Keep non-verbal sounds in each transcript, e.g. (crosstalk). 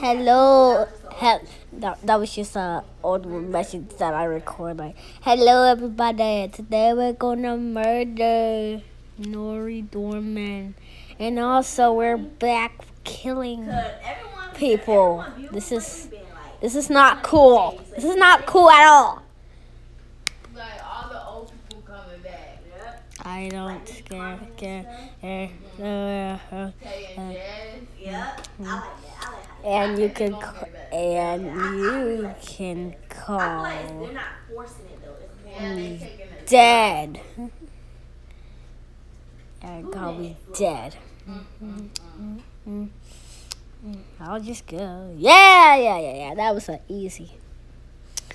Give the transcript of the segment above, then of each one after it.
Hello. He- that, that was just a old message that I recorded. Like, hello everybody. Today we're gonna murder Nori Dorman, and also we're back killing people. This is this is not cool. This is not cool at all. Like all the old people coming back. I don't care. care, care uh, Teddy and Jazz and you can and you can call me dead. (laughs) And call me dead. I'll just go. Yeah, yeah, yeah, yeah. That was like, easy.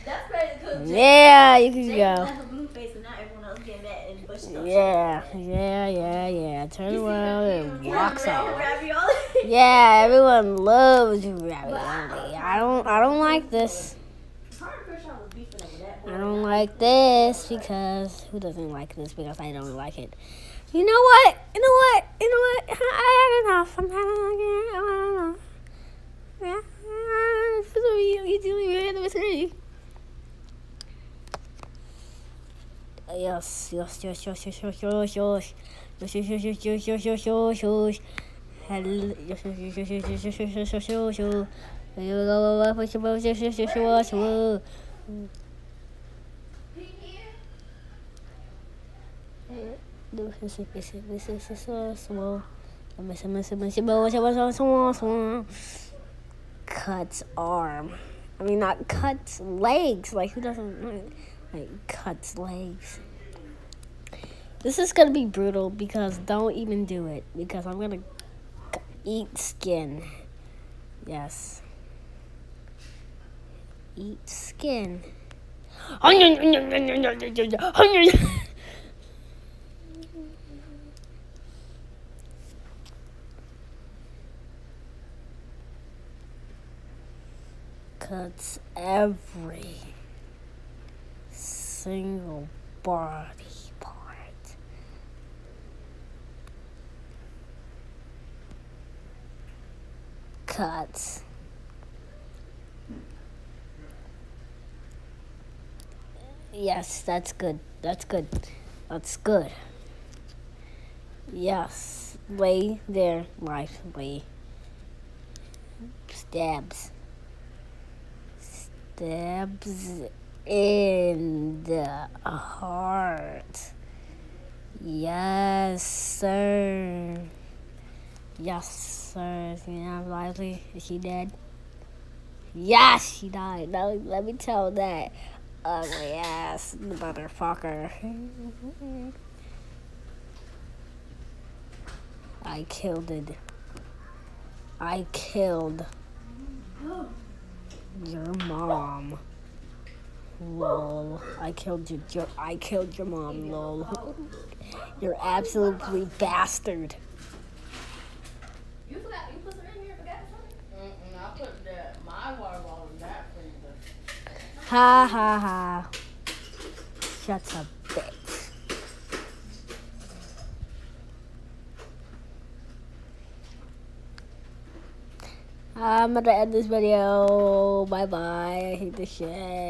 That's pretty. Yeah, you can go. Yeah, yeah, yeah, yeah. Turn around and walks off. Yeah, everyone loves ravioli. I don't. I don't like this. I don't like this because who doesn't like this? Because I don't like it. You know what? You know what? You know what? I had enough. I'm having enough. Yeah. You doing with me? Yes, yes, yes, yes, yes, yes, yes, yes. Yes, yes, yes, yes, yes, yes, yes, yes, yes. Hello. Yes, yes, yes, yes, yes, yes, yes, yes, yes, yes, yes. Yes, yes, yes, yes, yes, yes. Cuts arm. I mean, not cuts legs. Like, who doesn't like cuts legs? This is gonna be brutal because don't even do it because I'm gonna eat skin. Yes. Eat skin. Cuts every single body Cuts. Yes, that's good. That's good. That's good. Yes, lay there lightly. Stabs. Stabs in the heart. Yes, sir. Yes, sir. You know, Lively, is she dead? Yes, she died. Now, let me tell that ugly ass motherfucker. I killed it. I killed your mom. Lol. I killed your, your I killed your mom, lol. You're absolutely bastard. Ha ha ha. Shut up, bitch. I'm gonna end this video. Bye bye. I hate this shit.